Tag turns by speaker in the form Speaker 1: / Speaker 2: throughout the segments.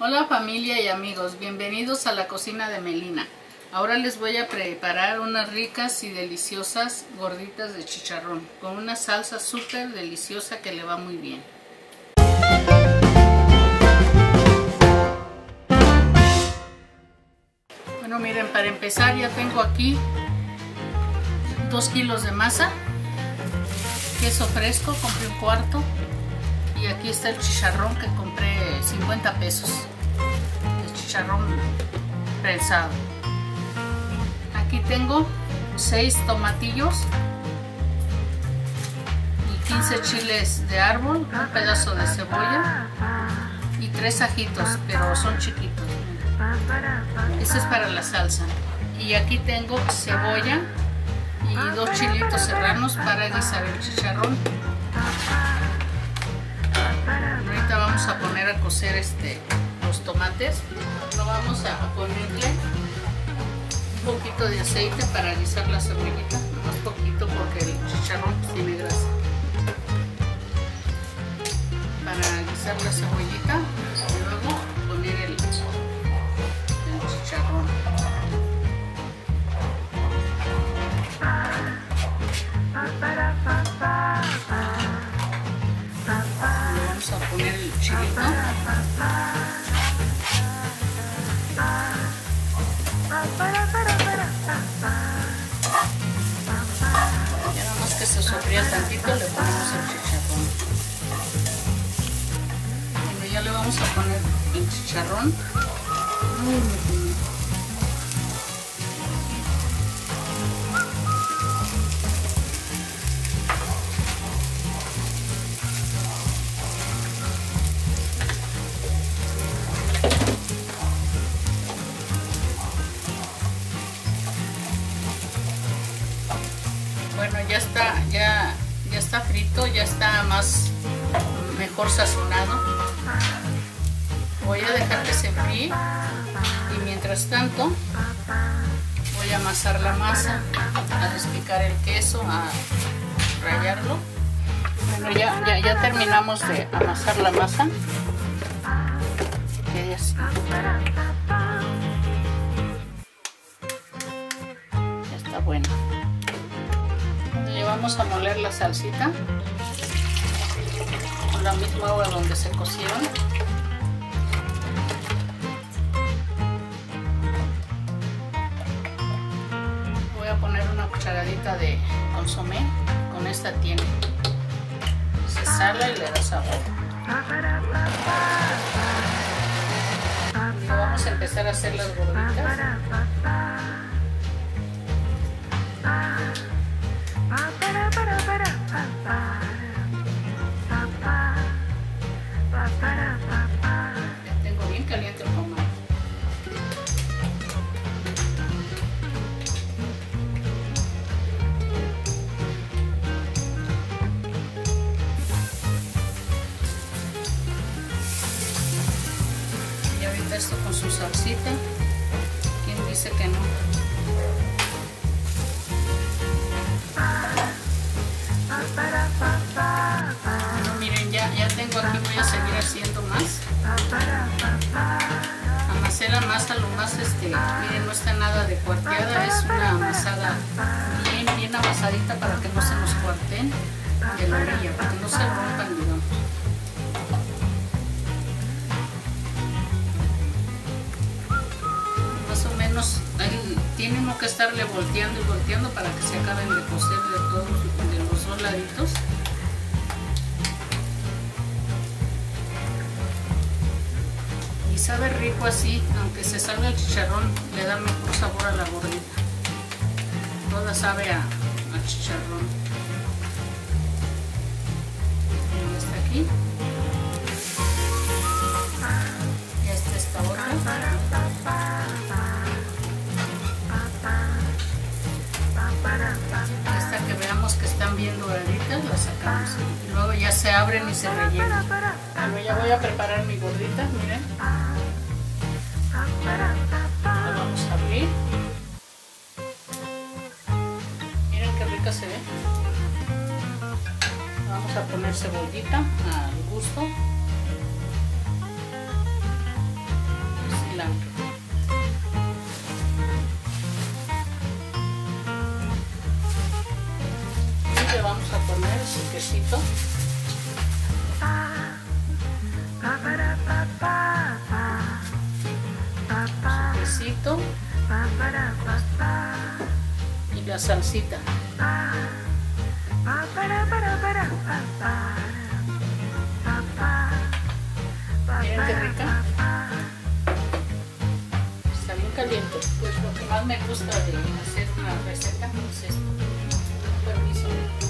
Speaker 1: Hola familia y amigos, bienvenidos a la cocina de Melina. Ahora les voy a preparar unas ricas y deliciosas gorditas de chicharrón con una salsa súper deliciosa que le va muy bien. Bueno miren, para empezar ya tengo aquí 2 kilos de masa, queso fresco, compré un cuarto y aquí está el chicharrón que compré 50 pesos, el chicharrón prensado. Aquí tengo 6 tomatillos y 15 chiles de árbol, un pedazo de cebolla y 3 ajitos, pero son chiquitos. Este es para la salsa. Y aquí tengo cebolla y dos chilitos serranos para guisar el chicharrón. A poner a cocer este, los tomates. Lo vamos a ponerle un poquito de aceite para guisar la cebollita. Más poquito porque el chicharrón tiene grasa. Para guisar la cebollita y luego poner el, el chicharrón. Poner el. Ya nada más que se sofría tantito le ponemos el chicharrón. Ya le vamos a poner el chicharrón. Ya, está frito, ya está más mejor sazonado. Voy a dejar que se enfríe y mientras tanto voy a amasar la masa, a despicar el queso, a rallarlo. Bueno, ya, ya, ya terminamos de amasar la masa. Vamos a moler la salsita con la misma agua donde se cocieron. Voy a poner una cucharadita de consomé, con esta tiene. Se sala y le da sabor. Y vamos a empezar a hacer las gorditas. ¿Quién dice que no? Miren, ya, ya tengo aquí, voy a seguir haciendo más. Amasé la masa lo más, este, miren, no está nada de cuarteada, es una amasada bien, bien amasadita para que no se nos cuarten de la orilla, para que no se rompan, estarle volteando y volteando para que se acaben de cocer de todos, de los dos laditos. Y sabe rico así, aunque se salga el chicharrón, le da mejor sabor a la gordita. Toda sabe a, a chicharrón. Y está aquí. Y luego ya se abren y se rellenan. Bueno, ya voy a preparar mi gordita, miren. La vamos a abrir. Miren qué rica se ve. Vamos a poner cebollita al gusto. Chilecito. Y la salsita. Miren qué rica. Está bien caliente. Pues lo que más me gusta de hacer una receta es esto. Permiso.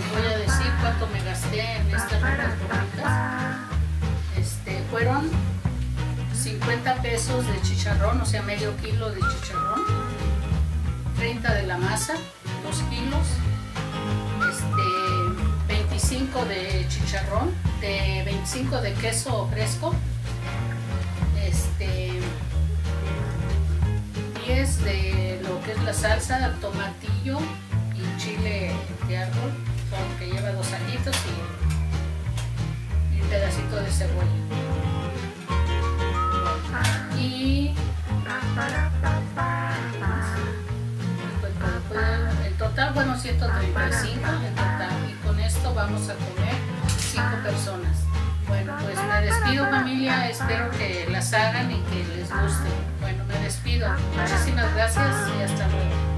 Speaker 1: Les voy a decir cuánto me gasté en estas gorditas. Este, fueron 50 pesos de chicharrón, o sea medio kilo de chicharrón, 30 de la masa, 2 kilos, este, 25 de chicharrón, de 25 de queso fresco, este, 10 de lo que es la salsa, tomatillo y chile de árbol, que lleva dos ajitos y, un pedacito de cebolla. Y en total, bueno, 135 en total. Y con esto vamos a comer 5 personas. Bueno, pues me despido familia, espero que las hagan y que les guste. Bueno, me despido. Muchísimas gracias y hasta luego.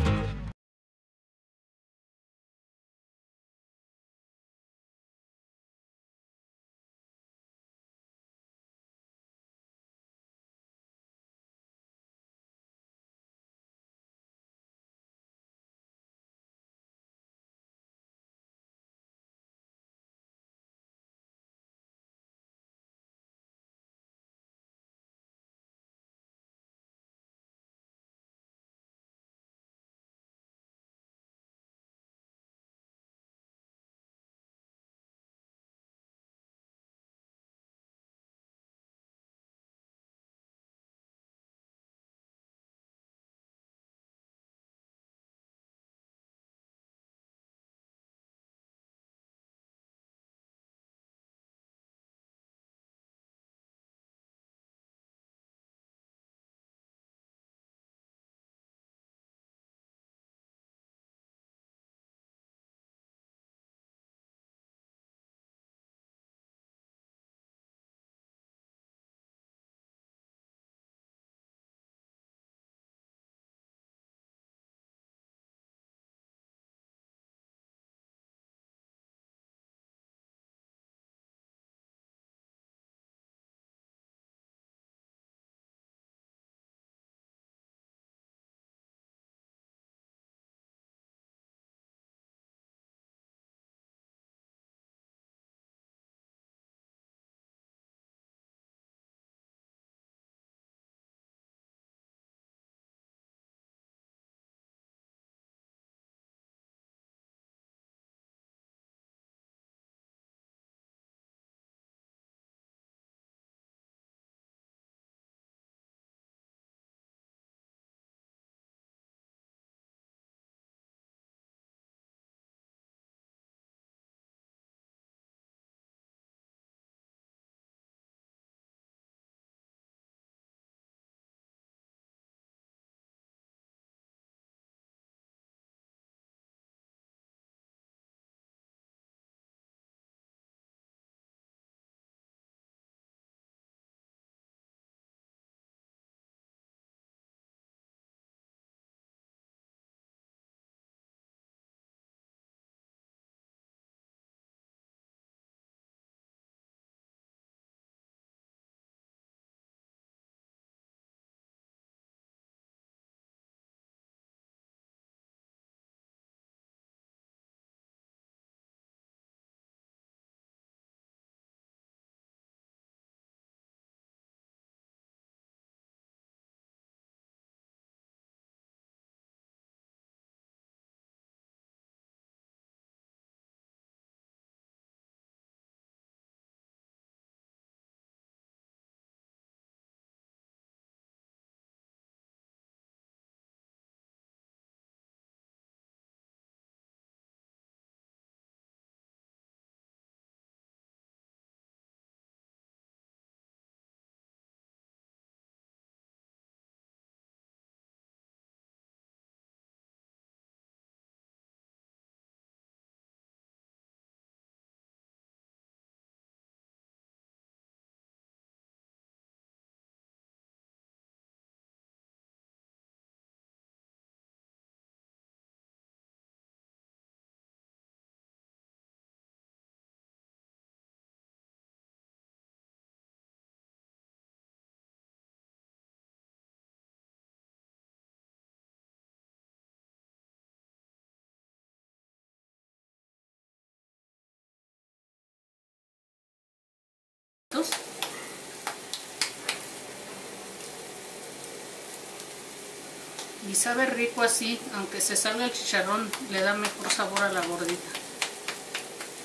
Speaker 1: Y sabe rico así, aunque se salga el chicharrón, le da mejor sabor a la gordita.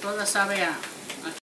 Speaker 1: Toda sabe a,